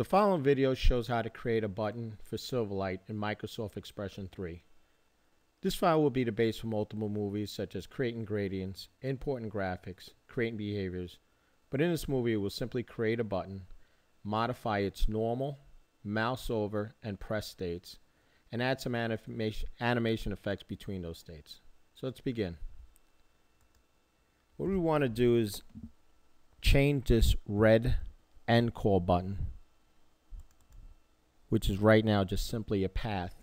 The following video shows how to create a button for Silverlight in Microsoft Expression 3. This file will be the base for multiple movies such as creating gradients, importing graphics, creating behaviors, but in this movie we'll simply create a button, modify its normal, mouse over, and press states, and add some animation, animation effects between those states. So let's begin. What we want to do is change this red end call button which is right now just simply a path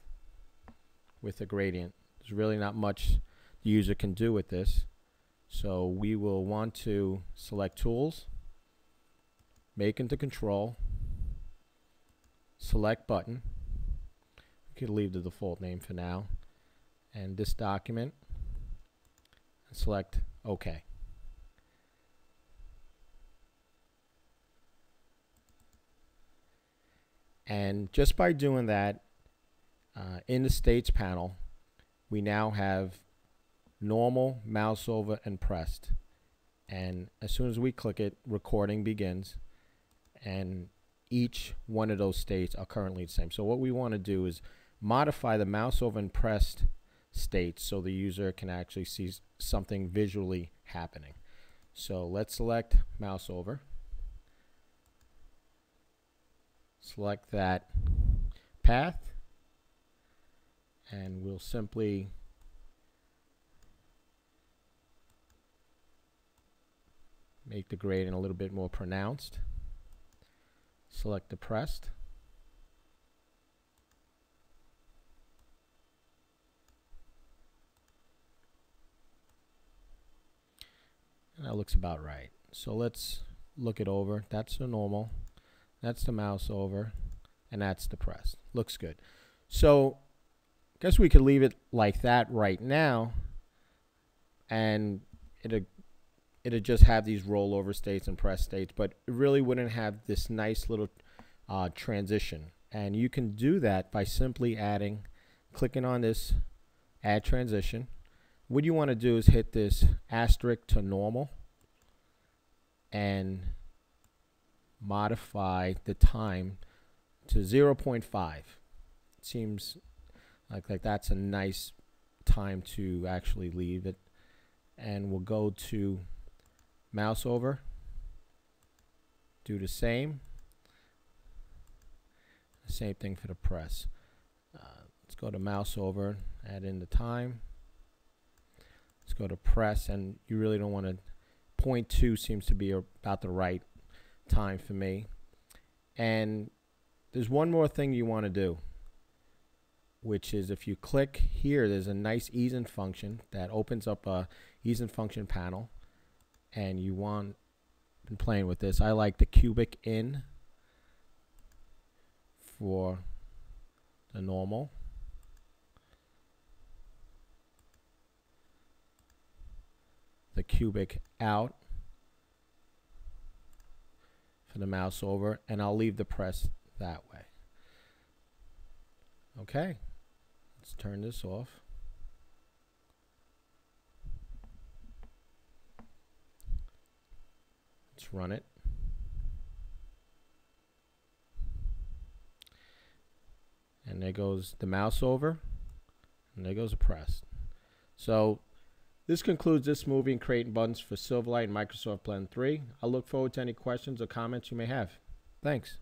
with a gradient. There's really not much the user can do with this. So we will want to select Tools, Make into Control, select Button. We could leave the default name for now. And this document, select OK. And just by doing that, uh, in the states panel, we now have normal, mouse over, and pressed. And as soon as we click it, recording begins. And each one of those states are currently the same. So what we want to do is modify the mouse over and pressed states so the user can actually see something visually happening. So let's select mouse over. Select that path and we'll simply make the gradient a little bit more pronounced. Select the pressed. And that looks about right. So let's look it over. That's the normal. That's the mouse over. And that's the press. Looks good. So I guess we could leave it like that right now. And it'd, it'd just have these rollover states and press states. But it really wouldn't have this nice little uh, transition. And you can do that by simply adding, clicking on this add transition. What you want to do is hit this asterisk to normal and modify the time to 0.5. It seems like, like that's a nice time to actually leave it. And we'll go to mouse over, do the same. Same thing for the press. Uh, let's go to mouse over, add in the time. Let's go to press, and you really don't want to. Point 0.2 seems to be about the right time for me. And there's one more thing you want to do, which is if you click here, there's a nice ease in function that opens up a ease in function panel. And you want, been playing with this. I like the cubic in for the normal. The cubic out the mouse over and I'll leave the press that way. Okay, let's turn this off. Let's run it. And there goes the mouse over, and there goes the press. So this concludes this movie and creating buttons for Silverlight and Microsoft Blend 3. I look forward to any questions or comments you may have. Thanks.